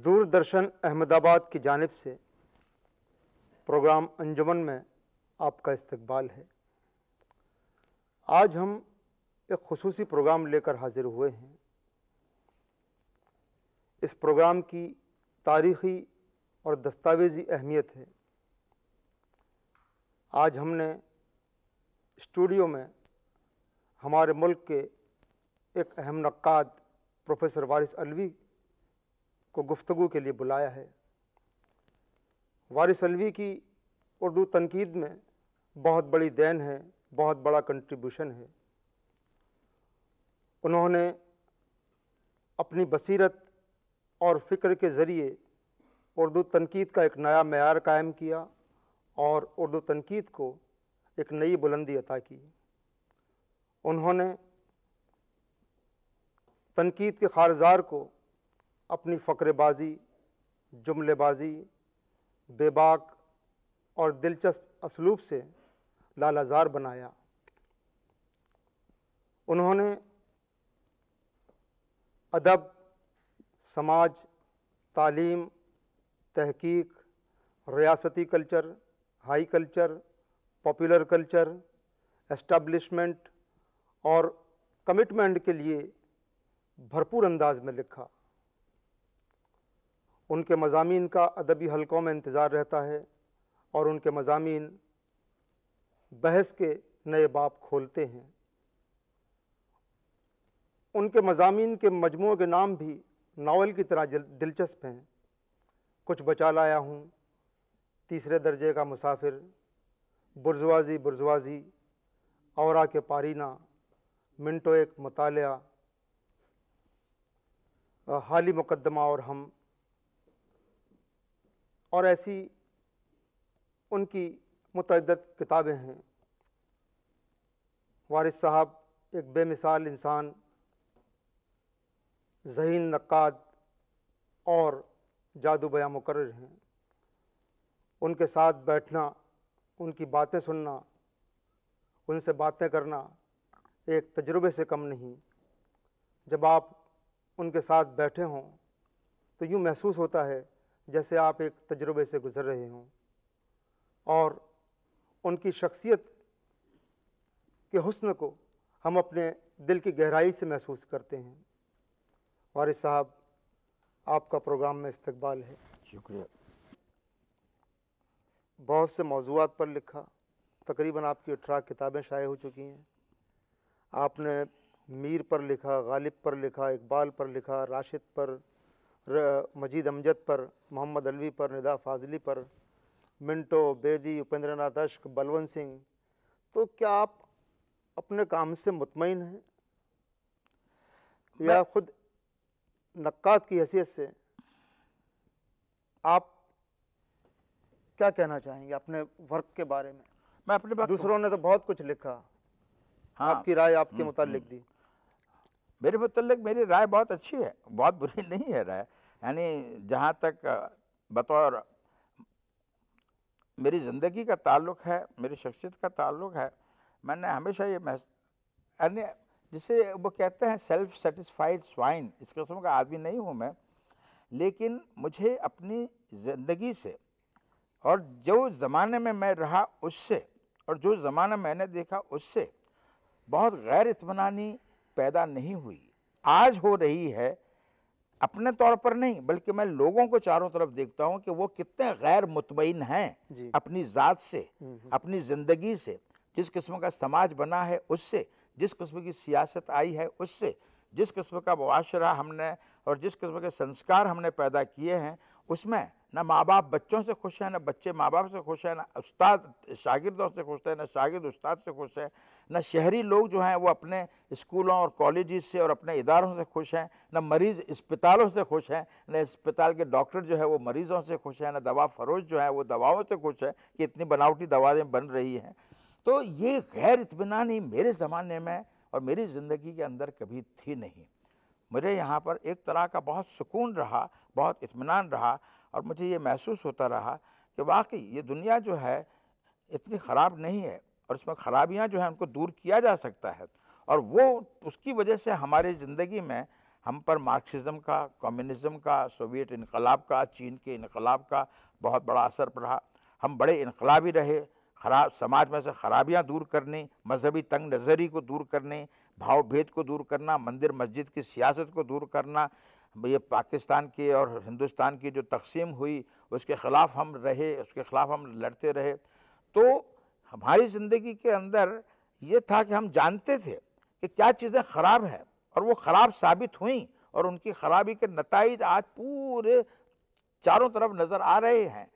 दूरदर्शन अहमदाबाद की जानिब से प्रोग्राम अंजुमन में आपका इस्तकबाल है। आज हम एक खसूसी प्रोग्राम लेकर हाजिर हुए हैं। इस प्रोग्राम की तारीख़ी और दस्तावेज़ी अहमियत है। आज हमने स्टूडियो में हमारे मुल्क के एक अहम नक्काद प्रोफेसर वारिस अलवी को गुफ्तु के लिए बुलाया है। वारिस अलवी की उर्दू तनकीद में बहुत बड़ी देन है, बहुत बड़ा कंट्रीब्यूशन है। उन्होंने अपनी बसीरत और फ़िक्र के ज़रिए उर्दू तनकीद का एक नया मैार कायम किया और उर्दू तनकीद को एक नई बुलंदी अता की। उन्होंने तनकीद के खारजार को अपनी फ़करेबाजी, जुमलेबाजी, बेबाक और दिलचस्प असलूब से लालाजार बनाया। उन्होंने अदब, समाज, तालीम, तहकीक, रियासती culture, high culture, popular culture, establishment और कमिटमेंट के लिए भरपूर अंदाज में लिखा। उनके मजामी का अदबी हलकों में इंतज़ार रहता है और उनके मजामी बहस के नए बाप खोलते हैं। उनके मजामी के मजमू के नाम भी नावल की तरह दिलचस्प हैं। कुछ बचा लाया हूँ, तीसरे दर्जे का मुसाफिर बुरजवाजी बुरजवाजी और के पारीना, मिनटो एक मताल हाली मुकदमा और हम। और ऐसी उनकी मुतद किताबें हैं। वारिस साहब एक बेमिसाल इंसान, जहीन, नक्काद और जादू बया मुकर हैं। उनके साथ बैठना, उनकी बातें सुनना, उनसे बातें करना एक तजुर्बे से कम नहीं। जब आप उनके साथ बैठे हों तो यूँ महसूस होता है जैसे आप एक तजुर्बे से गुज़र रहे हों और उनकी शख्सियत के हुस्न को हम अपने दिल की गहराई से महसूस करते हैं। वारिस साहब आपका प्रोग्राम में इस्तकबाल है। शुक्रिया। बहुत से मौजूद पर लिखा तकरीबन आपकी अठारह किताबें शाये हो चुकी हैं। आपने मीर पर लिखा गालिब पर लिखा इकबाल पर लिखा राशिद पर मजीद अमजद पर मोहम्मद अलवी पर निदा फाजली पर मिंटो बेदी उपेंद्र नाथ अश्क बलवंत सिंह। तो क्या आप अपने काम से मुतमिन हैं? या खुद नक्कात की हैसियत से आप क्या कहना चाहेंगे अपने वर्क के बारे में? मैं अपने दूसरों ने तो बहुत कुछ लिखा। हाँ, आपकी राय आपके हम्म, मुतालिक हम्म। दी। मेरे मतलब मेरी राय बहुत अच्छी है, बहुत बुरी नहीं है राय। यानी जहाँ तक बतौर मेरी ज़िंदगी का ताल्लुक़ है, मेरी शख्सियत का ताल्लुक़ है, मैंने हमेशा ये यानी जिसे वो कहते हैं सेल्फ सेटिस्फाइड स्वाइन इस किस्म का आदमी नहीं हूँ मैं, लेकिन मुझे अपनी ज़िंदगी से और जो ज़माने में मैं रहा उससे और जो ज़माना मैंने देखा उससे बहुत गैर इतमानी पैदा नहीं हुई आज हो रही है अपने तौर पर नहीं बल्कि मैं लोगों को चारों तरफ़ देखता हूँ कि वो कितने गैर मुतमिन हैं अपनी ज़ात से हम्म, हम्म। अपनी ज़िंदगी से जिस किस्म का समाज बना है उससे जिस किस्म की सियासत आई है उससे जिस किस्म का मुआशरा हमने और जिस किस्म के संस्कार हमने पैदा किए हैं उसमें ना माँ बाप बच्चों से खुश हैं, ना बच्चे माँ बाप से खुश हैं, ना उस्ताद शागिर्दों से खुश हैं, ना शागिर्द उस्ताद से खुश हैं, ना शहरी लोग जो हैं वो अपने स्कूलों और कॉलेज से और अपने इदारों से खुश हैं, ना मरीज़ अस्पतालों से खुश हैं, ना अस्पताल के डॉक्टर जो है वो मरीज़ों से खुश हैं, ना दवा फरोश जो है वो दवाओं से खुश है कि इतनी बनावटी दवाएँ बन रही हैं। तो ये गैर इतमानी मेरे ज़माने में और मेरी ज़िंदगी के अंदर कभी थी नहीं। मुझे यहाँ पर एक तरह का बहुत सुकून रहा, बहुत इतमान रहा और मुझे ये महसूस होता रहा कि वाकई ये दुनिया जो है इतनी ख़राब नहीं है और इसमें ख़राबियाँ जो हैं उनको दूर किया जा सकता है। और वो, उसकी वजह से हमारी ज़िंदगी में हम पर मार्क्सिज्म का, कम्युनिज्म का, सोवियत इनकलाब का, चीन के इनकलाब का बहुत बड़ा असर पड़ा। हम बड़े इनकलाबी रहे, खराब, समाज में से खराबियाँ दूर करने, मजहबी तंग नज़री को दूर करने भाव भेद को दूर करना, मंदिर मस्जिद की सियासत को दूर करना ये पाकिस्तान की और हिंदुस्तान की जो तकसीम हुई, उसके ख़िलाफ़ हम रहे, उसके ख़िलाफ़ हम लड़ते रहे। तो हमारी ज़िंदगी के अंदर ये था कि हम जानते थे कि क्या चीज़ें ख़राब हैं और वो ख़राब साबित हुई और उनकी ख़राबी के नतज आज पूरे चारों तरफ़ नज़र आ रहे हैं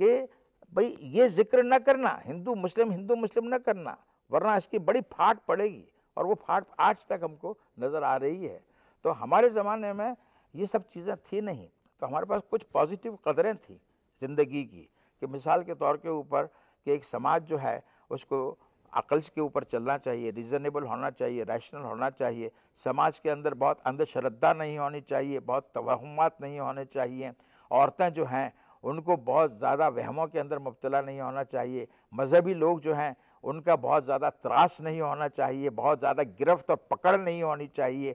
कि भाई ये ज़िक्र न करना, हिंदू मुस्लिम हिंदू मुस्लिम न करना, वरना इसकी बड़ी फाट पड़ेगी और वो फाट आज तक हमको नज़र आ रही है। तो हमारे ज़माने में ये सब चीज़ें थी नहीं। तो हमारे पास कुछ पॉजिटिव कदरें थी ज़िंदगी की कि मिसाल के तौर के ऊपर कि एक समाज जो है, उसको अकल्स के ऊपर चलना चाहिए रीज़नेबल होना चाहिए रैशनल होना चाहिए। समाज के अंदर बहुत अंधश्रद्धा नहीं होनी चाहिए, बहुत तोहमत नहीं होने चाहिए। औरतें जो हैं, उनको बहुत ज़्यादा वहमों के अंदर मुबतला नहीं होना चाहिए। मजहबी लोग जो हैं, उनका बहुत ज़्यादा त्रास नहीं होना चाहिए, बहुत ज़्यादा गिरफ्त और पकड़ नहीं होनी चाहिए।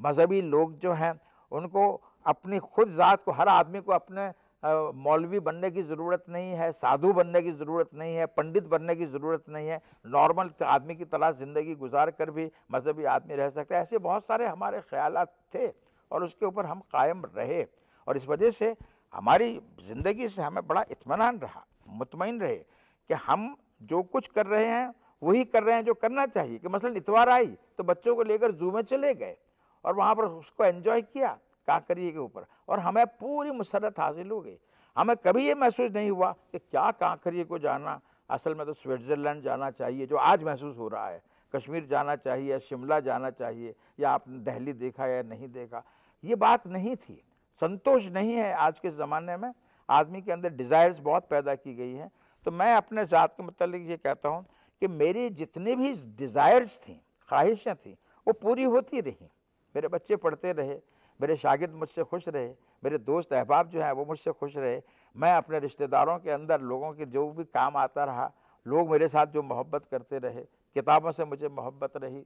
मजहबी लोग जो हैं उनको अपनी खुद ज़ात को, हर आदमी को अपने मौलवी बनने की ज़रूरत नहीं है, साधु बनने की ज़रूरत नहीं है, पंडित बनने की ज़रूरत नहीं है। नॉर्मल आदमी की तरह ज़िंदगी गुजार कर भी मजहबी आदमी रह सकता है। ऐसे बहुत सारे हमारे ख्याल थे और उसके ऊपर हम कायम रहे और इस वजह से हमारी ज़िंदगी से हमें बड़ा इतमान रहा मुतमिन रहे कि हम जो कुछ कर रहे हैं, वही कर रहे हैं जो करना चाहिए। कि मसलन इतवार आई तो बच्चों को लेकर जू में चले गए। और वहाँ पर उसको एंजॉय किया काकरिए के ऊपर। और हमें पूरी मुसरत हासिल हो गई। हमें कभी ये महसूस नहीं हुआ कि क्या काकरिए को जाना, असल में तो स्विट्ज़रलैंड जाना चाहिए, जो आज महसूस हो रहा है। कश्मीर जाना चाहिए शिमला जाना चाहिए, या आपने दहली देखा या नहीं देखा। ये बात नहीं थी। संतोष नहीं है आज के ज़माने में। आदमी के अंदर डिज़ायर्स बहुत पैदा की गई हैं। तो मैं अपने ज़ात के मतलब ये कहता हूँ कि मेरी जितनी भी डिज़ायर्स थी, ख्वाहिशें थी, वो पूरी होती रही। मेरे बच्चे पढ़ते रहे, मेरे शागिद मुझसे खुश रहे, मेरे दोस्त अहबाब जो हैं वो मुझसे खुश रहे। मैं अपने रिश्तेदारों के अंदर लोगों के जो भी काम आता रहा, लोग मेरे साथ जो मोहब्बत करते रहे, किताबों से मुझे मोहब्बत रही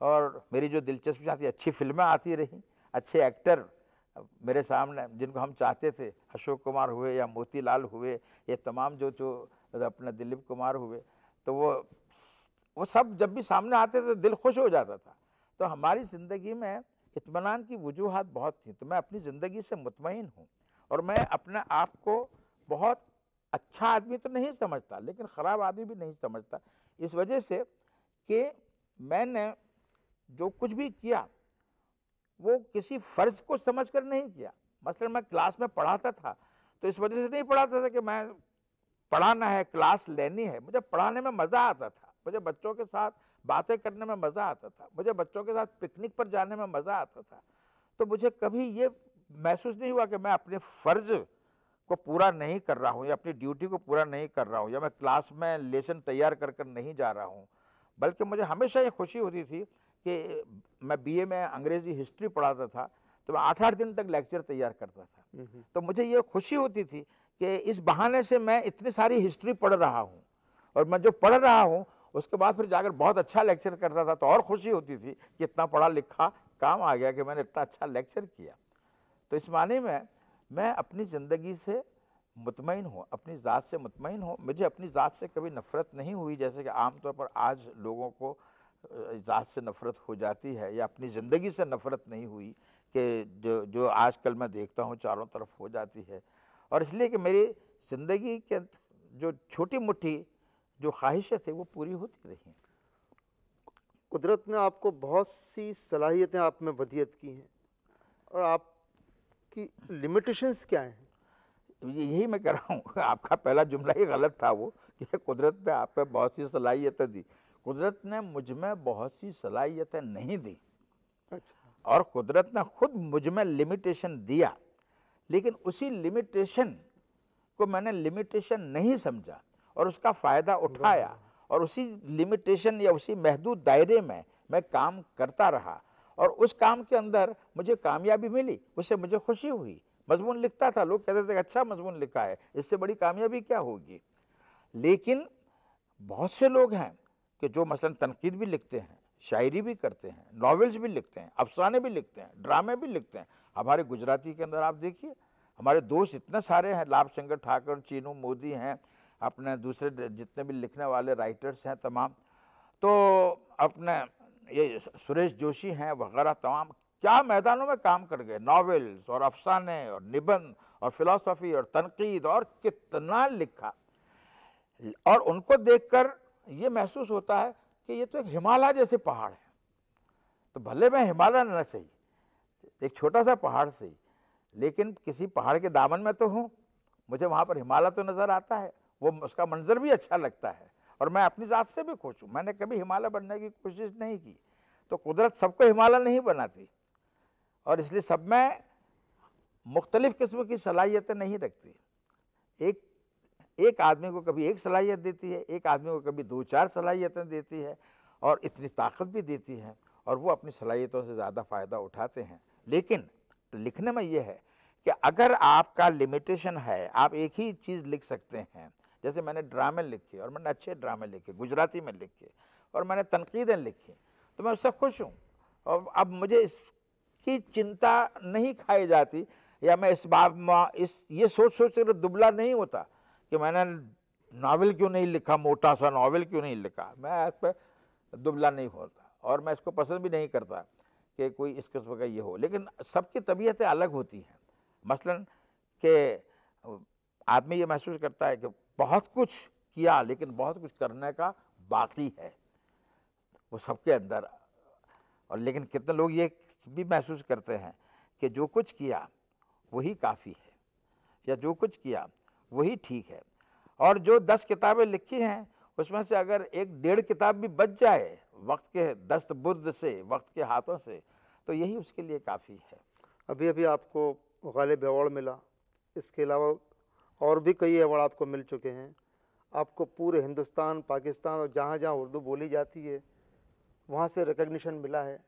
और मेरी जो दिलचस्पी आती, अच्छी फ़िल्में आती रहीं, अच्छे एक्टर मेरे सामने जिनको हम चाहते थे, अशोक कुमार हुए या मोतीलाल हुए, ये तमाम जो जो अपने दिलीप कुमार हुए तो वो वो सब जब भी सामने आते थे तो दिल खुश हो जाता था। तो हमारी ज़िंदगी में इतमान की वजूहत बहुत थी तो मैं अपनी ज़िंदगी से मुतमिन हूँ और मैं अपने आप को बहुत अच्छा आदमी तो नहीं समझता, लेकिन ख़राब आदमी भी नहीं समझता। इस वजह से कि मैंने जो कुछ भी किया, वो किसी फ़र्ज़ को समझ कर नहीं किया। मसलन मैं क्लास में पढ़ाता था तो इस वजह से नहीं पढ़ाता था कि मैं पढ़ाना है, क्लास लेनी है। मुझे पढ़ाने में मज़ा आता था। मुझे बच्चों के साथ बातें करने में मज़ा आता था। मुझे बच्चों के साथ पिकनिक पर जाने में मज़ा आता था। तो मुझे कभी ये महसूस नहीं हुआ कि मैं अपने फ़र्ज़ को पूरा नहीं कर रहा हूँ या अपनी ड्यूटी को पूरा नहीं कर रहा हूँ या मैं क्लास में लेसन तैयार कर कर नहीं जा रहा हूँ। बल्कि मुझे हमेशा ये खुशी होती थी कि मैं बीए में अंग्रेज़ी हिस्ट्री पढ़ाता था तो मैं आठ आठ दिन तक लेक्चर तैयार करता था। तो मुझे ये खुशी होती थी कि इस बहाने से मैं इतनी सारी हिस्ट्री पढ़ रहा हूँ और मैं जो पढ़ रहा हूँ उसके बाद फिर जाकर बहुत अच्छा लेक्चर करता था तो और खुशी होती थी कि इतना पढ़ा लिखा काम आ गया कि मैंने इतना अच्छा लेक्चर किया। तो इस माने में मैं अपनी ज़िंदगी से मुतमिन हूँ, अपनी ज़ात से मुतमिन हूँ। मुझे अपनी ज़ात से कभी नफ़रत नहीं हुई, जैसे कि आम तौर पर आज लोगों को ज़ात से नफ़रत हो जाती है या अपनी ज़िंदगी से नफ़रत नहीं हुई कि जो जो आजकल मैं देखता हूँ चारों तरफ़ हो जाती है। और इसलिए कि मेरी ज़िंदगी के जो छोटी मोटी जो ख्वाहिशें थी वो पूरी होती रही कुदरत ने आपको बहुत सी सलाहियतें आप में वदियत की हैं और आपकी लिमिटेशंस क्या हैं? यही मैं कह रहा हूँ आपका पहला जुमला ही गलत था वो कि कुदरत ने आप पे बहुत सी सलाहियतें दी। कुदरत ने मुझमें बहुत सी सलाहियतें नहीं दी। अच्छा। और कुदरत ने खुद मुझमें लिमिटेशन दिया। लेकिन उसी लिमिटेशन को मैंने लिमिटेशन नहीं समझा। और उसका फ़ायदा उठाया और उसी लिमिटेशन या उसी महदूद दायरे में मैं काम करता रहा और उस काम के अंदर मुझे कामयाबी मिली उससे मुझे खुशी हुई। मजमून लिखता था लोग कहते थे अच्छा मजमून लिखा है इससे बड़ी कामयाबी क्या होगी? लेकिन बहुत से लोग हैं कि जो मसलन तनकीद भी लिखते हैं शायरी भी करते हैं नॉवेल्स भी लिखते हैं अफसाने भी लिखते हैं ड्रामे भी लिखते हैं। हमारे गुजराती के अंदर आप देखिए हमारे दोस्त इतने सारे हैं लाभ शंकर ठाकर चीनू मोदी हैं अपने दूसरे जितने भी लिखने वाले राइटर्स हैं तमाम तो अपने ये सुरेश जोशी हैं, वगैरह तमाम, क्या मैदानों में काम कर गए? नावल्स और अफसाने और निबंध और फिलासफी और तनकीद और कितना लिखा? और उनको देखकर ये महसूस होता है कि ये तो एक हिमालय जैसे पहाड़ है। तो भले मैं हिमालय न सही, एक छोटा सा पहाड़ सही, लेकिन किसी पहाड़ के दामन में तो हूँ, मुझे वहाँ पर हिमालय तो नज़र आता है। वो उसका मंजर भी अच्छा लगता है और मैं अपनी ज़ात से भी खुश हूँ। मैंने कभी हिमालय बनने की कोशिश नहीं की। तो कुदरत सबको हिमालय नहीं बनाती और इसलिए सब में मुख्तलिफ़ किस्म की सलाहियतें नहीं रखती। एक एक आदमी को कभी एक सलाहियत देती है, एक आदमी को कभी दो चार सलाहियतें देती है और इतनी ताकत भी देती है और वो अपनी सलाहियतों से ज़्यादा फ़ायदा उठाते हैं। लेकिन लिखने में ये है कि अगर आपका लिमिटेशन है, आप एक ही चीज़ लिख सकते हैं जैसे मैंने ड्रामे लिखे और मैंने अच्छे ड्रामे लिखे, गुजराती में लिखे और मैंने तनकीदें लिखी तो मैं उससे खुश हूँ। और अब मुझे इसकी चिंता नहीं खाई जाती या मैं इस बात इस, ये सोच सोच कर दुबला नहीं होता कि मैंने नावल क्यों नहीं लिखा, मोटा सा नावल क्यों नहीं लिखा। मैं इस पर दुबला नहीं होता और मैं इसको पसंद भी नहीं करता कि कोई इस किस्म का ये हो। लेकिन सबकी तबीयतें अलग होती हैं। मसलन कि, आदमी ये महसूस करता है कि बहुत कुछ किया, लेकिन बहुत कुछ करने का बाकी है। वो सबके अंदर। और लेकिन कितने लोग ये भी महसूस करते हैं कि जो कुछ किया, वही काफ़ी है। या जो कुछ किया, वही ठीक है। और जो दस किताबें लिखी हैं, उसमें से अगर एक डेढ़ किताब भी बच जाए वक्त के दस्त बुर्द से, वक्त के हाथों से तो यही उसके लिए काफ़ी है। अभी अभी आपको गालिब अवार्ड मिला। इसके अलावा और भी कई अवार्ड आपको मिल चुके हैं। आपको पूरे हिंदुस्तान, पाकिस्तान और जहाँ जहाँ उर्दू बोली जाती है, वहाँ से रिकग्निशन मिला है।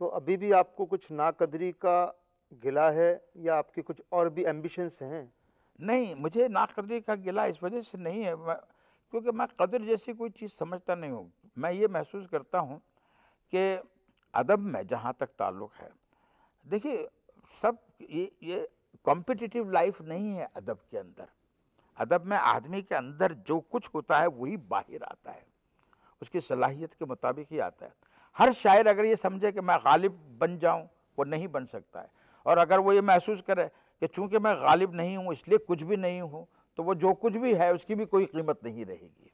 तो अभी भी आपको कुछ नाकदरी का गिला है या आपके कुछ और भी एम्बिशंस हैं? नहीं, मुझे नाकदरी का गिला इस वजह से नहीं है क्योंकि मैं कदर जैसी कोई चीज़ समझता नहीं हूँ। मैं ये महसूस करता हूँ कि अदब में जहाँ तक ताल्लुक़ है। देखिए, सब ये ये कॉम्पिटिटिव लाइफ नहीं है अदब के अंदर। अदब में आदमी के अंदर जो कुछ होता है वही बाहर आता है। उसकी सलाहियत के मुताबिक ही आता है। हर शायर अगर ये समझे कि मैं गालिब बन जाऊँ, वो नहीं बन सकता है। और अगर वो ये महसूस करे कि चूँकि मैं गालिब नहीं हूँ, इसलिए कुछ भी नहीं हूँ तो वो जो कुछ भी है, उसकी भी कोई कीमत नहीं रहेगी।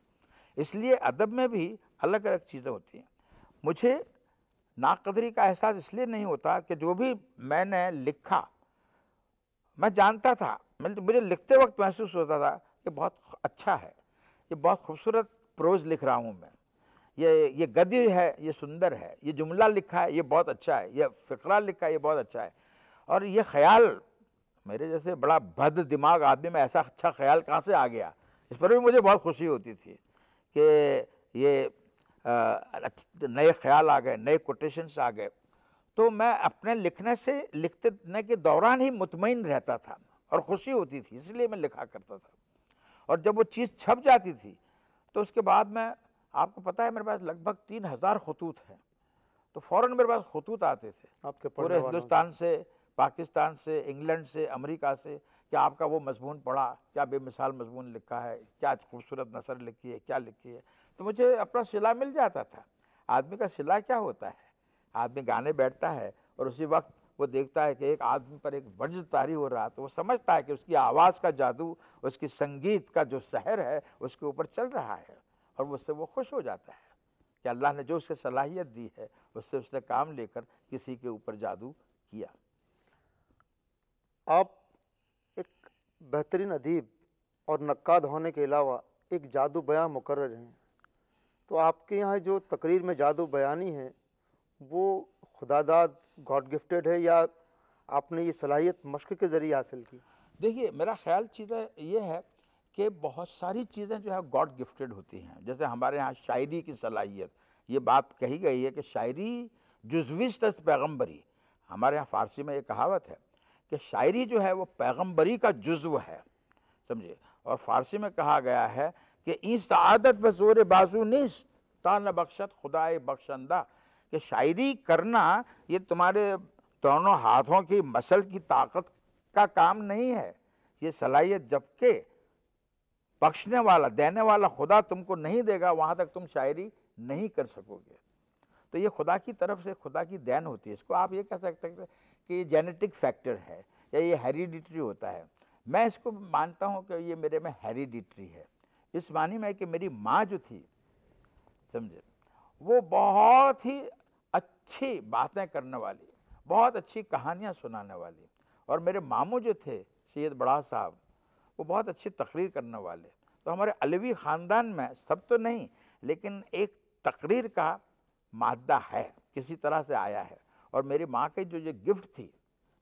इसलिए अदब में भी अलग अलग चीज़ें होती हैं। मुझे नाकदरी का एहसास इसलिए नहीं होता कि जो भी मैंने लिखा मैं जानता था मैं मुझे लिखते वक्त महसूस होता था कि बहुत अच्छा है। ये बहुत खूबसूरत प्रोज लिख रहा हूँ मैं। ये ये गद्य है, ये सुंदर है, ये जुमला लिखा है, ये बहुत अच्छा है, ये फ़िक्रा लिखा है, ये बहुत अच्छा है। और ये ख्याल मेरे जैसे बड़ा भद दिमाग आदमी में ऐसा अच्छा ख्याल कहाँ से आ गया? इस पर भी मुझे बहुत खुशी होती थी कि ये नए ख्याल आ गए, नए कोटेशंस आ गए। तो मैं अपने लिखने से लिखने के दौरान ही मुतमिन रहता था और खुशी होती थी इसलिए मैं लिखा करता था। और जब वो चीज़ छप जाती थी तो उसके बाद में आपको पता है मेरे पास लगभग तीन हज़ार खतूत हैं। तो फ़ौर मेरे पास खतूत आते थे। आपके पूरे हिंदुस्तान से पाकिस्तान से इंग्लैंड से अमेरिका से क्या आपका वो मजमून पढ़ा क्या बेमिसाल मजमून लिखा है क्या खूबसूरत नसर लिखी है क्या लिखी है। तो मुझे अपना सिला मिल जाता था। आदमी का सिला क्या होता है? आदमी गाने बैठता है और उसी वक्त वो देखता है कि एक आदमी पर एक वज्र तारी हो रहा तो वो समझता है कि उसकी आवाज़ का जादू, उसकी संगीत का जो शहर है, उसके ऊपर चल रहा है और उससे वो खुश हो जाता है कि अल्लाह ने जो उसे सलाहियत दी है, उससे उसने काम लेकर किसी के ऊपर जादू किया। आप एक बेहतरीन अदीब और नक्काद होने के अलावा एक जादू बयां मुकर हैं। तो आपके यहाँ जो तकरीर में जादू बयानी है वो खुदादाद गॉड गिफ्टेड है या आपने ये सलाहियत मश्क के ज़रिए हासिल की? देखिए, मेरा ख्याल चीज़ें ये है कि बहुत सारी चीज़ें जो है गॉड गिफ्टेड होती हैं। जैसे हमारे यहाँ शायरी की सलाहियत, ये बात कही गई है कि शायरी जुजविस्त पैगम्बरी हमारे यहाँ फ़ारसी में ये कहावत है कि शायरी जो है वो पैगम्बरी का जुज्व है, समझिए। और फ़ारसी में कहा गया है कि इस आदत बजोर बाजू निस ता न बख्शत खुदाए बख्शंदा। कि शायरी करना ये तुम्हारे दोनों हाथों की मसल की ताकत का काम नहीं है। ये सलाहियत जबकि बख्शने वाला, देने वाला खुदा तुमको नहीं देगा, वहाँ तक तुम शायरी नहीं कर सकोगे। तो ये खुदा की तरफ़ से खुदा की देन होती है। इसको आप ये कह सकते हैं कि ये जेनेटिक फैक्टर है, या ये हेरिडिटरी होता है। मैं इसको मानता हूँ कि ये मेरे में हेरिडिटरी है। इस मानी में कि मेरी माँ जो थी, समझे, वो बहुत ही अच्छी बातें करने वाली, बहुत अच्छी कहानियाँ सुनाने वाली। और मेरे मामू जो थे, सैयद बड़ा साहब, वो बहुत अच्छी तकरीर करने वाले। तो हमारे अलवी ख़ानदान में सब तो नहीं, लेकिन एक तकरीर का मादा है, किसी तरह से आया है। और मेरी माँ की जो ये गिफ्ट थी,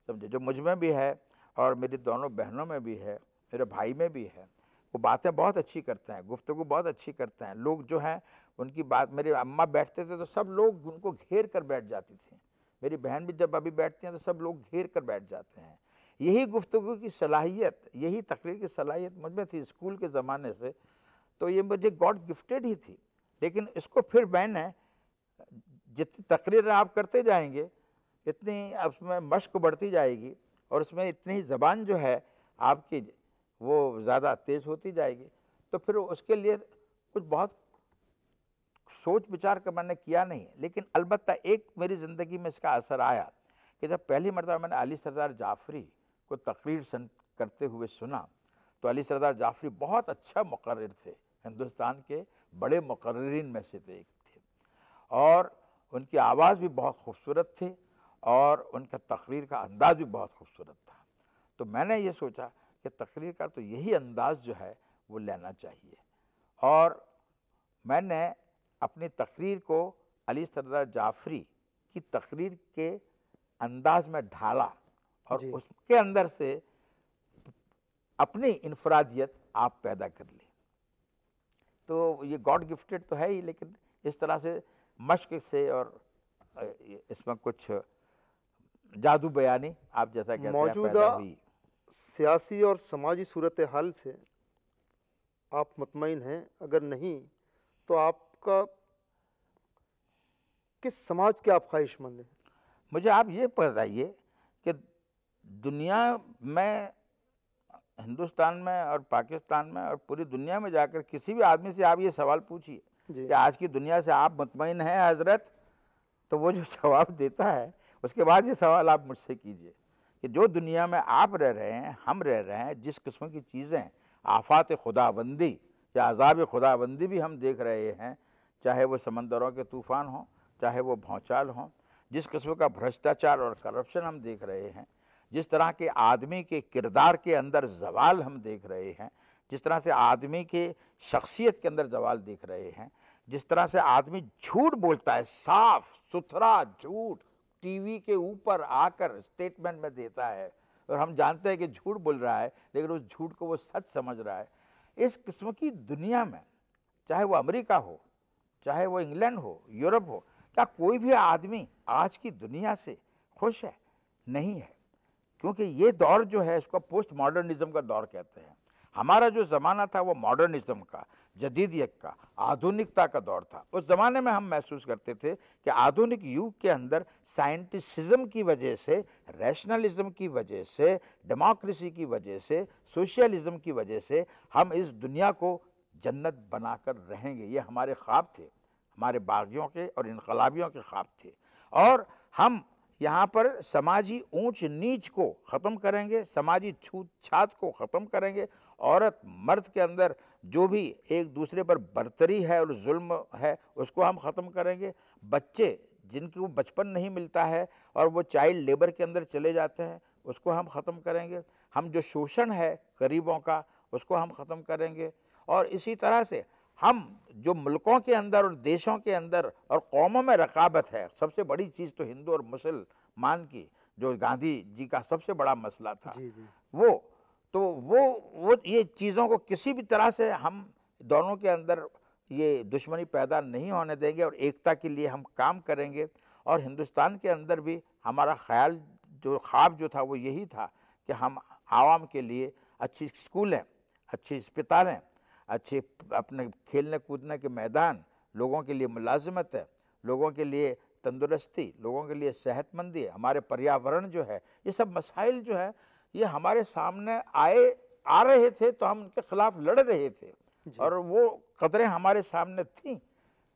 समझे, जो मुझमें भी है और मेरी दोनों बहनों में भी है, मेरे भाई में भी है, वो बातें बहुत अच्छी करते हैं गुफ्तु बहुत अच्छी करते हैं। लोग जो हैं उनकी बात मेरी अम्मा बैठते थे तो सब लोग उनको घेर कर बैठ जाती थी। मेरी बहन भी जब अभी बैठती हैं तो सब लोग घेर कर बैठ जाते हैं। यही गुफ्तु की सलाहियत, यही तकरीर की सलाहियत मुझमें थी स्कूल के ज़माने से तो ये मुझे गॉड गिफ्टेड ही थी। लेकिन इसको फिर मैंने, जितनी तकरीर आप करते जाएँगे, इतनी उसमें मश्क बढ़ती जाएगी और उसमें इतनी ज़बान जो है आपकी वो ज़्यादा तेज़ होती जाएगी। तो फिर उसके लिए कुछ बहुत सोच विचार कर मैंने किया नहीं, लेकिन अलबत्त एक मेरी ज़िंदगी में इसका असर आया कि जब पहली मरतबा मैंने अली सरदार जाफरी को तकरीर सन करते हुए सुना तो अली सरदार जाफरी बहुत अच्छा मुकर थे, हिंदुस्तान के बड़े मुकर्रीन में से थे एक थे। और उनकी आवाज़ भी बहुत खूबसूरत थी और उनका तकरीर का अंदाज़ भी बहुत खूबसूरत था। तो मैंने ये सोचा कि तकरीर का तो यही अंदाज़ जो है वो लेना चाहिए। और मैंने अपनी तकरीर को अली सरदार जाफरी की तकरीर के अंदाज में ढाला और उसके अंदर से अपनी इनफरादियत आप पैदा कर ली। तो ये गॉड गिफ्टेड तो है ही लेकिन इस तरह से मश्क से और इसमें कुछ जादू बयानी आप जैसा कहते मौजूदा सियासी और समाजी सूरत हाल से आप मुतमिन हैं। अगर नहीं तो आपका किस समाज के आप ख्वाहिशमंद हैं? मुझे आप ये बताइए कि दुनिया में हिंदुस्तान में और पाकिस्तान में और पूरी दुनिया में जाकर किसी भी आदमी से आप ये सवाल पूछिए कि आज की दुनिया से आप मुतमिन हैं हज़रत? तो वो जो जवाब देता है उसके बाद ये सवाल आप मुझसे कीजिए कि जो दुनिया में आप रह रहे हैं हम रह रहे हैं जिस किस्म की चीज़ें आफात खुदाबंदी या अजाब खुदाबंदी भी हम देख रहे हैं चाहे वो समंदरों के तूफ़ान हों, चाहे वो भौचाल हों, जिस किस्म का भ्रष्टाचार और करप्शन हम देख रहे हैं, जिस तरह के आदमी के किरदार के अंदर जवाल हम देख रहे हैं, जिस तरह से आदमी के शख्सियत के अंदर जवाल देख रहे हैं, जिस तरह से आदमी झूठ बोलता है, साफ़, सुथरा, झूठ, टीवी के ऊपर आकर स्टेटमेंट में देता है। और हम जानते हैं कि झूठ बोल रहा है, लेकिन उस झूठ को वो सच समझ रहा है। इस किस्म की दुनिया में, चाहे वो अमेरिका हो चाहे वो इंग्लैंड हो, यूरोप हो, क्या कोई भी आदमी आज की दुनिया से खुश है? नहीं है। क्योंकि ये दौर जो है, इसको पोस्ट मॉडर्निज्म का दौर कहते हैं। हमारा जो ज़माना था, वो मॉडर्निज्म का जदीदियत का, आधुनिकता का दौर था। उस ज़माने में हम महसूस करते थे कि आधुनिक युग के अंदर साइंटिसिज्म की वजह से रैशनलिज्म की वजह से डेमोक्रेसी की वजह से सोशलिज्म की वजह से, हम इस दुनिया को जन्नत बनाकर रहेंगे। ये हमारे ख्वाब थे, हमारे बागियों के और इनकलाबियों के ख्वाब थे। और हम यहाँ पर समाजी ऊंच नीच को ख़त्म करेंगे, समाजी छूत छात को ख़त्म करेंगे। औरत मर्द के अंदर जो भी एक दूसरे पर बरतरी है और जुल्म है, उसको हम ख़त्म करेंगे। बच्चे जिनको बचपन नहीं मिलता है और वो चाइल्ड लेबर के अंदर चले जाते हैं, उसको हम ख़त्म करेंगे। हम जो शोषण है गरीबों का उसको हम ख़त्म करेंगे और इसी तरह से हम जो मुल्कों के अंदर और देशों के अंदर और कौमों में रकाबत है सबसे बड़ी चीज़ तो हिंदू और मुसलमान की जो गांधी जी का सबसे बड़ा मसला था जी जी। वो तो वो वो ये चीज़ों को किसी भी तरह से हम दोनों के अंदर ये दुश्मनी पैदा नहीं होने देंगे और एकता के लिए हम काम करेंगे और हिंदुस्तान के अंदर भी हमारा ख्याल जो ख्वाब जो था वो यही था कि हम आवाम के लिए अच्छी स्कूलें अच्छी अस्पतालें अच्छे अपने खेलने कूदने के मैदान लोगों के लिए मुलाजमत है लोगों के लिए तंदुरुस्ती लोगों के लिए सेहतमंदी हमारे पर्यावरण जो है ये सब मसाइल जो है ये हमारे सामने आए आ रहे थे तो हम उनके खिलाफ लड़ रहे थे और वो कदरें हमारे सामने थीं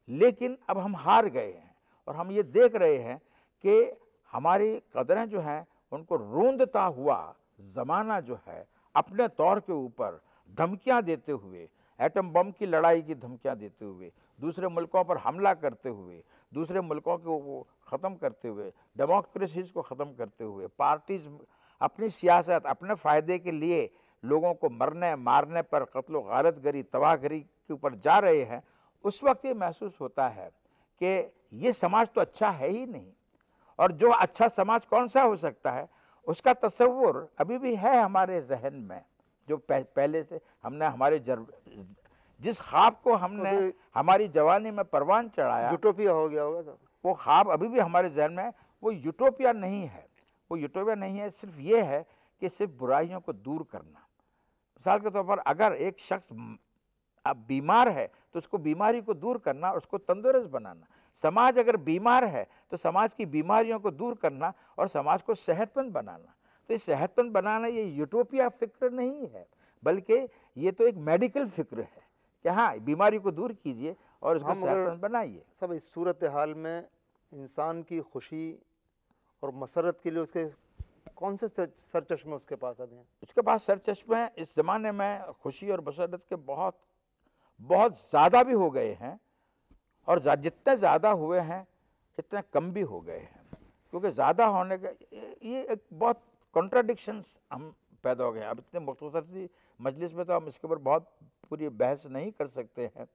लेकिन अब हम हार गए हैं और हम ये देख रहे हैं कि हमारी कदरें जो हैं उनको रूंदता हुआ ज़माना जो है अपने तौर के ऊपर धमकियाँ देते हुए, एटम बम की लड़ाई की धमकियाँ देते हुए, दूसरे मुल्कों पर हमला करते हुए, दूसरे मुल्कों को ख़त्म करते हुए, डेमोक्रेसीज को ख़त्म करते हुए, पार्टीज़ अपनी सियासत, अपने फ़ायदे के लिए लोगों को मरने, मारने पर कत्ल गारत गरी तबाहगरी के ऊपर जा रहे हैं, उस वक्त ये महसूस होता है कि ये समाज तो अच्छा है ही नहीं। और जो अच्छा समाज कौन सा हो सकता है? उसका तस्वुर अभी भी है हमारे जहन में। जो पहले से हमने हमारे जर, जिस ख्वाब को हमने हमारी जवानी में परवान चढ़ाया यूटोपिया हो गया होगा सर वो ख्वाब अभी भी हमारे जहन में है वो यूटोपिया नहीं है। वो यूटोपिया नहीं है सिर्फ़ ये है कि सिर्फ़ बुराइयों को दूर करना। मिसाल के तौर पर अगर एक शख्स अब बीमार है तो उसको बीमारी को दूर करना उसको तंदुरुस्त बनाना। समाज अगर बीमार है तो समाज की बीमारियों को दूर करना और समाज को सेहतमंद बनाना। तो ये सेहतमंद बनाना ये यूटोपिया फ़िक्र नहीं है बल्कि ये तो एक मेडिकल फ़िक्र है कि हाँ बीमारी को दूर कीजिए और इसको सेहतमंद बनाइए। सब इस सूरत हाल में इंसान की खुशी और मसरत के लिए उसके कौन से सर चश्मे उसके पास अभी हैं? उसके पास सर चश्मे इस ज़माने में खुशी और मसरत के बहुत बहुत ज़्यादा भी हो गए हैं और जितने ज़्यादा हुए हैं इतने कम भी हो गए हैं। क्योंकि ज़्यादा होने का ये एक बहुत कॉन्ट्राडिक्शंस हम पैदा हो गए अब इतने मुख्तर सी मजलिस में तो हम इसके ऊपर बहुत पूरी बहस नहीं कर सकते हैं।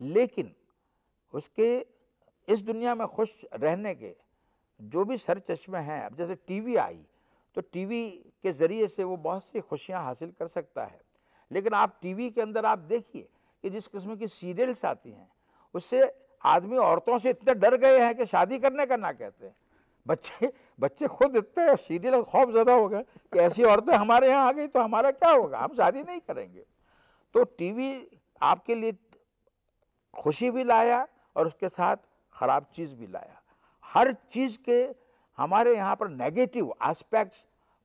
लेकिन उसके इस दुनिया में खुश रहने के जो भी सर चश्मे हैं, अब जैसे टीवी आई तो टीवी के ज़रिए से वो बहुत सी खुशियाँ हासिल कर सकता है। लेकिन आप टीवी के अंदर आप देखिए कि जिस किस्म की सीरियल्स आती हैं, उससे आदमी औरतों से इतने डर गए हैं कि शादी करने का ना कहते हैं। बच्चे बच्चे खुद इतने सीरियल खौफ ज़्यादा हो गए कि ऐसी औरतें हमारे यहाँ आ गई तो हमारा क्या होगा? हम शादी नहीं करेंगे। तो टीवी आपके लिए खुशी भी लाया और उसके साथ ख़राब चीज़ भी लाया। हर चीज़ के हमारे यहाँ पर नेगेटिव आस्पेक्ट्स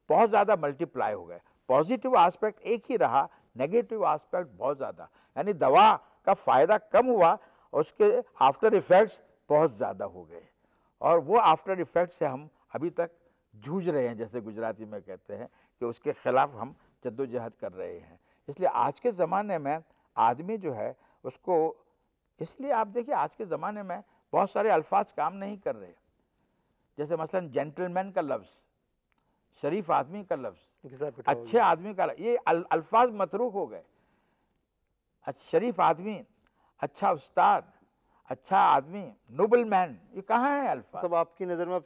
बहुत ज़्यादा मल्टीप्लाई हो गए। पॉजिटिव आस्पेक्ट एक ही रहा नेगेटिव आस्पेक्ट बहुत ज़्यादा। यानी दवा का फ़ायदा कम हुआ, उसके आफ्टर इफ़ेक्ट्स बहुत ज़्यादा हो गए। और वो आफ्टर इफ़ेक्ट से हम अभी तक जूझ रहे हैं जैसे गुजराती में कहते हैं कि उसके ख़िलाफ़ हम जद्दोजहद कर रहे हैं। इसलिए आज के ज़माने में आदमी जो है उसको इसलिए आप देखिए आज के ज़माने में बहुत सारे अल्फाज काम नहीं कर रहे। जैसे मसलन जेंटलमैन का लफ्ज़ शरीफ आदमी का लफ्ज़ अच्छे आदमी का ये अल, अल्फाज मतरूक हो गए। शरीफ आदमी अच्छा उस्ताद अच्छा आदमी नोबल मैन ये कहाँ है अल्फ़ा? सब आपकी नज़र में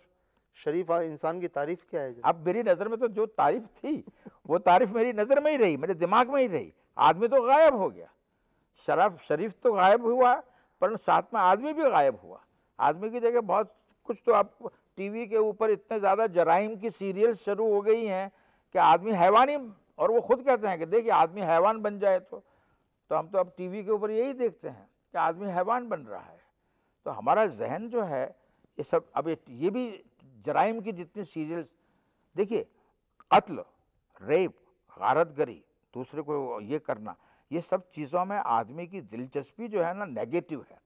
शरीफ इंसान की तारीफ़ क्या है? अब मेरी नज़र में तो जो तारीफ़ थी वो तारीफ़ मेरी नज़र में ही रही मेरे दिमाग में ही रही। आदमी तो गायब हो गया। शराफ शरीफ तो गायब हुआ पर साथ में आदमी भी गायब हुआ। आदमी की जगह बहुत कुछ तो आप टीवी के ऊपर इतने ज़्यादा जराइम की सीरियल शुरू हो गई हैं कि आदमी हैवानी और वो खुद कहते हैं कि देखिए आदमी हैवान बन जाए तो। तो हम तो अब टीवी के ऊपर यही देखते हैं। कि आदमी हैवान बन रहा है। तो हमारा जहन जो है, ये सब, अब ये भी जराइम की जितनी सीरियल्स, देखिए कत्ल रेप, गारतगरी, दूसरे को ये करना, ये सब चीज़ों में आदमी की दिलचस्पी जो है ना, नेगेटिव है।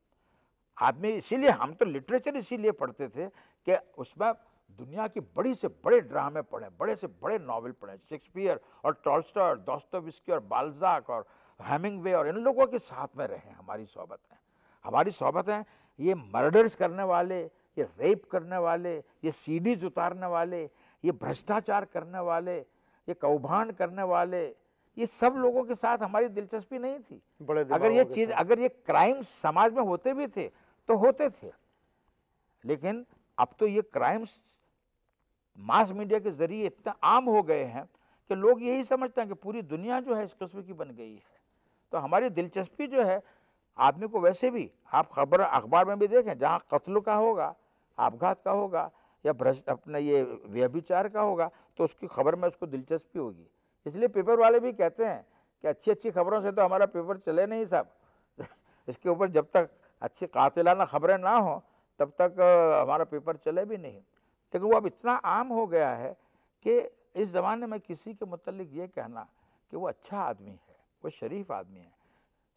आदमी इसीलिए, हम तो लिटरेचर इसीलिए पढ़ते थे कि उसमें दुनिया की बड़ी से बड़े ड्रामे पढ़े, बड़े से बड़े नावल पढ़े, शेक्सपियर और टॉल्स्टर और दोस्तोविस्की और बालजाक और हेमिंग और इन लोगों के साथ में रहे हमारी सोबतें हमारी सोबतें ये मर्डर्स करने वाले ये रेप करने वाले ये सीडीज उतारने वाले ये भ्रष्टाचार करने वाले ये कौभांड करने वाले ये सब लोगों के साथ हमारी दिलचस्पी नहीं थी। बड़े अगर ये चीज़ अगर ये क्राइम समाज में होते भी थे तो होते थे। लेकिन अब तो ये क्राइम्स मास मीडिया के ज़रिए इतना आम हो गए हैं कि लोग यही समझते हैं कि पूरी दुनिया जो है इस कस्बे की बन गई है। तो हमारी दिलचस्पी जो है, आदमी को वैसे भी आप खबर, अखबार में भी देखें, जहाँ कत्ल का होगा, आपघात का होगा, या भ्रष्ट, अपना ये व्यभिचार का होगा तो उसकी खबर में उसको दिलचस्पी होगी। इसलिए पेपर वाले भी कहते हैं कि अच्छी अच्छी खबरों से तो हमारा पेपर चले नहीं साहब इसके ऊपर जब तक अच्छी कातिलाना खबरें ना हो, तब तक हमारा पेपर चले भी नहीं। लेकिन वो अब इतना आम हो गया है कि इस ज़माने में किसी के मतलब ये कहना कि वो अच्छा आदमी है। वो शरीफ आदमी है।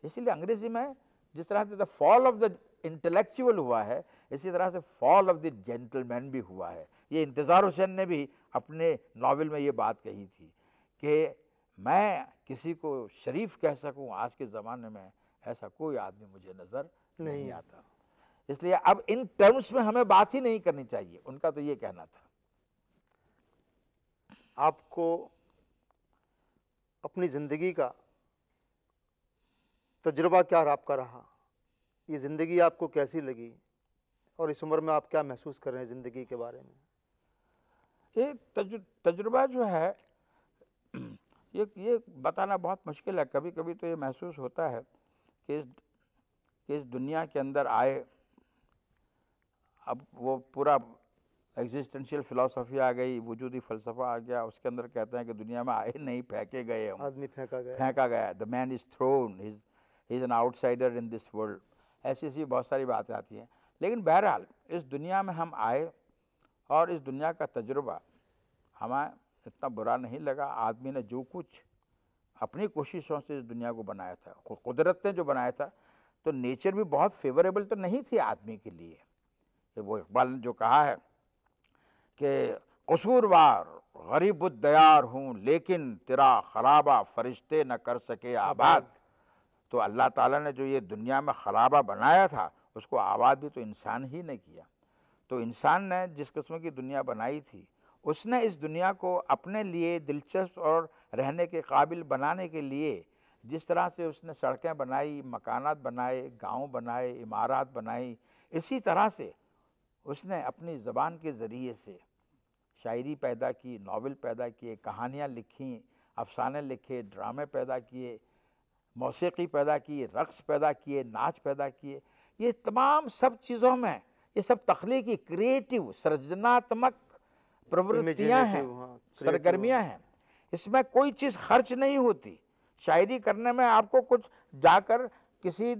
इसीलिए अंग्रेज़ी में जिस तरह से the fall of the intellectual हुआ है इसी तरह से फॉल ऑफ़ द जेंटलमैन भी हुआ है। ये इंतज़ार हुसैन ने भी अपने नावल में ये बात कही थी कि मैं किसी को शरीफ कह सकूँ आज के ज़माने में ऐसा कोई आदमी मुझे नज़र नहीं नहीं। आता। इसलिए अब इन टर्म्स में हमें बात ही नहीं करनी चाहिए उनका तो ये कहना था। आपको अपनी ज़िंदगी का तजुर्बा क्या आपका रहा? ये ज़िंदगी आपको कैसी लगी? और इस उम्र में आप क्या महसूस कर रहे हैं ज़िंदगी के बारे में? ये तजु, तजुर्बा जो है ये ये बताना बहुत मुश्किल है। कभी कभी तो ये महसूस होता है कि इस कि इस दुनिया के अंदर आए अब वो पूरा एग्जिस्टेंशियल फिलॉसफी आ गई वजूदी फ़लसफ़ा आ गया उसके अंदर कहते हैं कि दुनिया में आए नहीं फेंके गए हम। आदमी फेंका गया। फेंका गया। The man is thrown is is an outsider in this world ऐसी ऐसी बहुत सारी बातें आती हैं। लेकिन बहरहाल, इस दुनिया में हम आए और इस दुनिया का तजुर्बा हमें इतना बुरा नहीं लगा। आदमी ने जो कुछ अपनी कोशिशों से इस दुनिया को बनाया था कुदरत ने जो बनाया था तो नेचर भी बहुत फेवरेबल तो नहीं थी आदमी के लिए। वो इकबाल ने जो कहा है कि, कसूरवार, गरीब दयार हूँ, लेकिन तेरा खराबा फरिश्ते न कर सके आबाद। तो अल्लाह ताला ने जो ये दुनिया में खराबा बनाया था, उसको आबाद भी तो इंसान ही ने किया। तो इंसान ने जिस किस्म की दुनिया बनाई थी, उसने इस दुनिया को अपने लिए दिलचस्प और रहने के काबिल बनाने के लिए जिस तरह से उसने सड़कें बनाई, मकानात बनाए, गाँव बनाए, इमारत बनाई, इसी तरह से उसने अपनी ज़बान के ज़रिए से शायरी पैदा की, नावल पैदा किए, कहानियाँ लिखीं, अफसाने लिखे, ड्रामे पैदा किए मौसीकी पैदा की रक्स पैदा किए नाच पैदा किए ये तमाम सब चीज़ों में ये सब तख्लीकी क्रिएटिव सृजनात्मक प्रवृत्तियाँ हैं हाँ, सरगर्मियाँ हैं। इसमें कोई चीज़ खर्च नहीं होती। शायरी करने में आपको कुछ जाकर किसी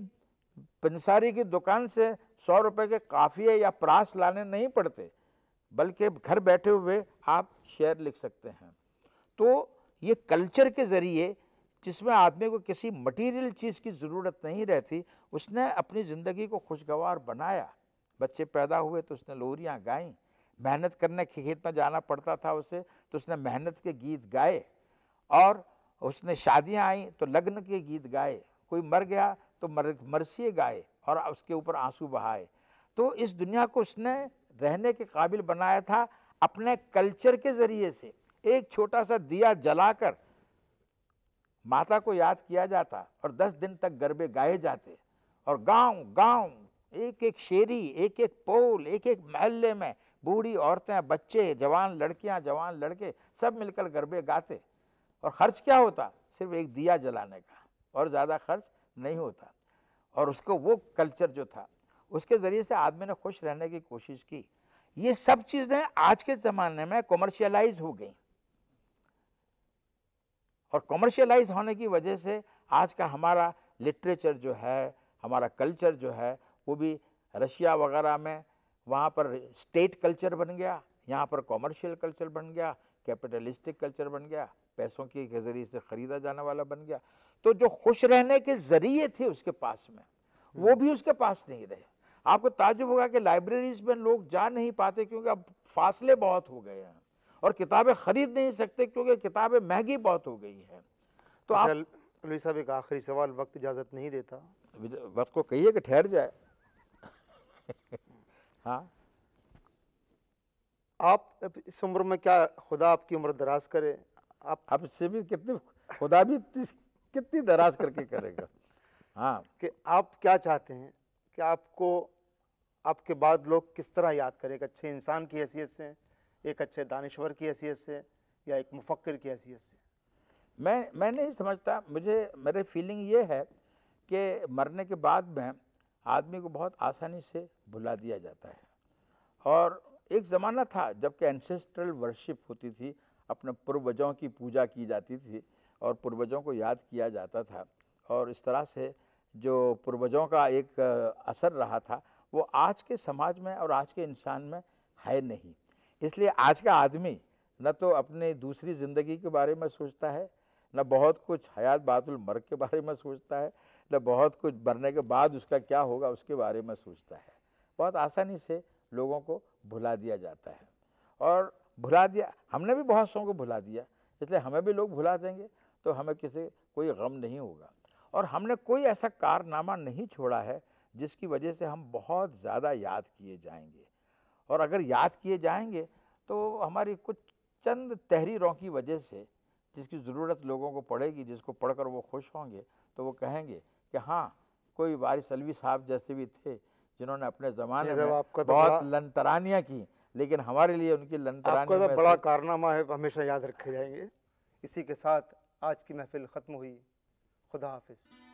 पंसारी की दुकान से सौ रुपए के काफिए या प्रास लाने नहीं पड़ते बल्कि घर बैठे हुए आप शेर लिख सकते हैं। तो ये कल्चर के ज़रिए जिसमें आदमी को किसी मटेरियल चीज़ की ज़रूरत नहीं रहती, उसने अपनी ज़िंदगी को खुशगवार बनाया। बच्चे पैदा हुए तो उसने लोरियाँ गाईं, मेहनत करने के खेत में जाना पड़ता था उसे तो उसने मेहनत के गीत गाए और उसने शादियाँ आई तो लग्न के गीत गाए। कोई मर गया तो मर, मरसिए गाए और उसके ऊपर आँसू बहाए। तो इस दुनिया को उसने रहने के काबिल बनाया था अपने कल्चर के ज़रिए से। एक छोटा सा दिया जलाकर माता को याद किया जाता और दस दिन तक गरबे गाए जाते और गाँव गाँव, एक एक शेरी, एक एक पोल, एक एक महल्ले में बूढ़ी औरतें, बच्चे, जवान लड़कियाँ, जवान लड़के सब मिलकर गरबे गाते और खर्च क्या होता? सिर्फ़ एक दिया जलाने का और ज़्यादा खर्च नहीं होता। और उसको वो कल्चर जो था, उसके ज़रिए से आदमी ने खुश रहने की कोशिश की। ये सब चीज़ें आज के ज़माने में कमर्शियलाइज हो गई। और कमर्शियलाइज होने की वजह से आज का हमारा लिटरेचर जो है, हमारा कल्चर जो है, वो भी रशिया वगैरह में, वहाँ पर स्टेट कल्चर बन गया, यहाँ पर कॉमर्शियल कल्चर बन गया कैपिटलिस्टिक कल्चर बन गया, पैसों के ज़रिए से ख़रीदा जाने वाला बन गया। तो जो खुश रहने के ज़रिए थे उसके पास में, वो भी उसके पास नहीं रहे। आपको ताजुब होगा कि लाइब्रेरीज में लोग जा नहीं पाते क्योंकि अब फासले बहुत हो गए हैं। और किताबें खरीद नहीं सकते क्योंकि किताबें महँगी बहुत हो गई हैं। तो आप चल अली साहब एक आखिरी सवाल वक्त इजाज़त नहीं देता? वक्त को कहिए कि ठहर जाए। हाँ। आप इस उम्र में क्या खुदा आपकी उम्र दराज करे? आप अब इससे भी कितनी खुदा भी कितनी दराज करके करेगा। हाँ। कि आप क्या चाहते हैं? कि आपको आपके बाद लोग किस तरह याद करें? एक अच्छे इंसान की हैसियत से। एक अच्छे दानश्वर की हैसियत से या एक मुफक्र की हैसियत से। मैं मैं नहीं समझता। मुझे, मेरे फीलिंग ये है कि मरने के बाद में आदमी को बहुत आसानी से भुला दिया जाता है। और एक ज़माना था जबकि एंसेस्ट्रल वर्शिप होती थी, अपने पूर्वजों की पूजा की जाती थी और पूर्वजों को याद किया जाता था। और इस तरह से जो पूर्वजों का एक असर रहा था, वो आज के समाज में और आज के इंसान में है नहीं। इसलिए आज का आदमी न तो अपने दूसरी ज़िंदगी के बारे में सोचता है, न बहुत कुछ हयात बातुल मर्ग के बारे में सोचता है, न बहुत कुछ मरने के बाद उसका क्या होगा उसके बारे में सोचता है। बहुत आसानी से लोगों को भुला दिया जाता है। और भुला दिया, हमने भी बहुत सौ को भुला दिया, इसलिए हमें भी लोग भुला देंगे तो हमें किसी, कोई गम नहीं होगा। और हमने कोई ऐसा कारनामा नहीं छोड़ा है जिसकी वजह से हम बहुत ज़्यादा याद किए जाएँगे। और अगर याद किए जाएँगे तो हमारी कुछ चंद तहरीरों की वजह से जिसकी ज़रूरत लोगों को पड़ेगी जिसको पढ़कर वो खुश होंगे तो वो कहेंगे कि हाँ कोई वारिस अलवी साहब जैसे भी थे जिन्होंने अपने ज़माने में तो बहुत लंतरानियाँ की लेकिन हमारे लिए उनकी लंतरानी तो बड़ा कारनामा है हमेशा याद रखे जाएँगे। इसी के साथ आज की महफिल ख़त्म हुई। खुदा हाफिज़।